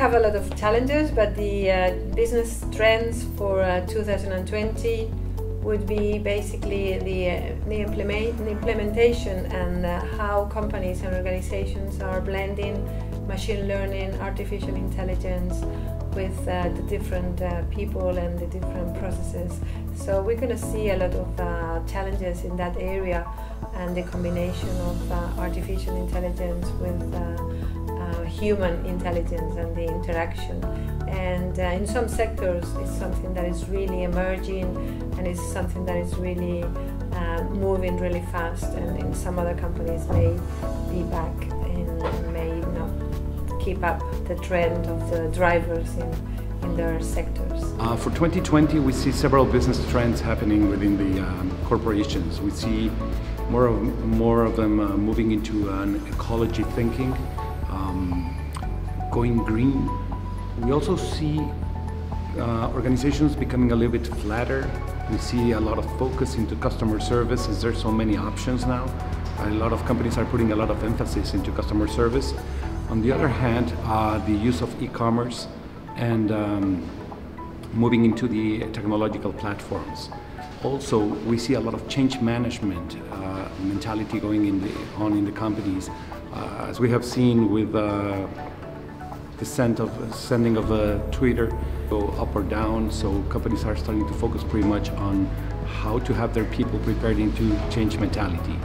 of challenges, but the uh, business trends for uh, 2020 would be basically the, uh, the, implement, the implementation and uh, how companies and organizations are blending machine learning, artificial intelligence with uh, the different people and the different processes. So we're going to see a lot of challenges in that area and the combination of artificial intelligence with human intelligence and the interaction. And in some sectors, it's something that is really emerging and it's something that is really moving really fast. And in some other companies may be back and may not keep up the trend of the drivers in, in their sectors. Uh, for 2020, we see several business trends happening within the um, corporations. We see more of, more of them uh, moving into an ecology thinking, um, going green. We also see uh, organizations becoming a little bit flatter. We see a lot of focus into customer service as there's so many options now. A lot of companies are putting a lot of emphasis into customer service. On the other hand, uh, the use of e-commerce and um, moving into the technological platforms. Also, we see a lot of change management uh, mentality going in the, on in the companies, uh, as we have seen with uh, the send of, sending of a Twitter go up or down. So companies are starting to focus pretty much on how to have their people prepared into change mentality.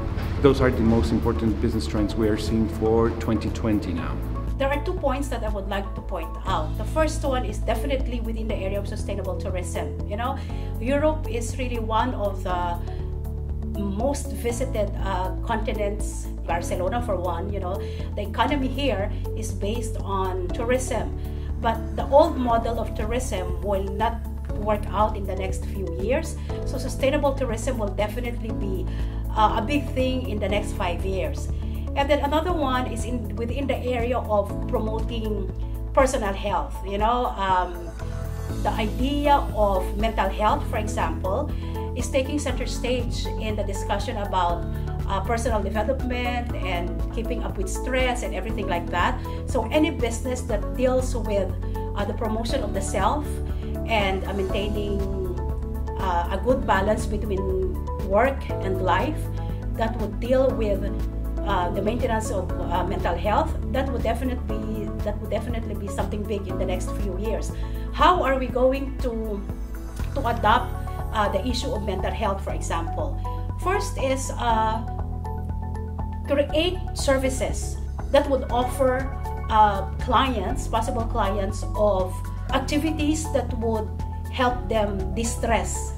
Those are the most important business trends we are seeing for 2020 now. There are two points that I would like to point out. The first one is definitely within the area of sustainable tourism. You know, Europe is really one of the most visited uh, continents, Barcelona for one, you know, the economy here is based on tourism. But the old model of tourism will not work out in the next few years. So sustainable tourism will definitely be uh, a big thing in the next five years. And then another one is in within the area of promoting personal health. You know, um, the idea of mental health, for example, is taking center stage in the discussion about uh, personal development and keeping up with stress and everything like that. So any business that deals with uh, the promotion of the self and uh, maintaining uh, a good balance between work and life that would deal with uh, the maintenance of uh, mental health that would definitely that would definitely be something big in the next few years how are we going to to adopt uh, the issue of mental health for example. First is uh, create services that would offer uh, clients possible clients of activities that would help them distress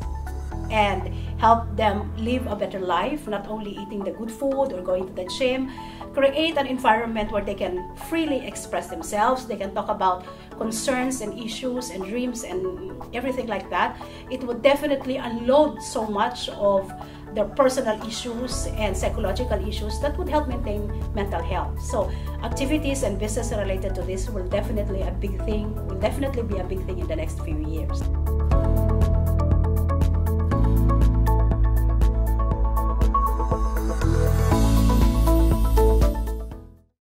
and help them live a better life, not only eating the good food or going to the gym. Create an environment where they can freely express themselves. They can talk about concerns and issues and dreams and everything like that. It would definitely unload so much of their personal issues and psychological issues that would help maintain mental health. So activities and business related to this will definitely a big thing, will definitely be a big thing in the next few years.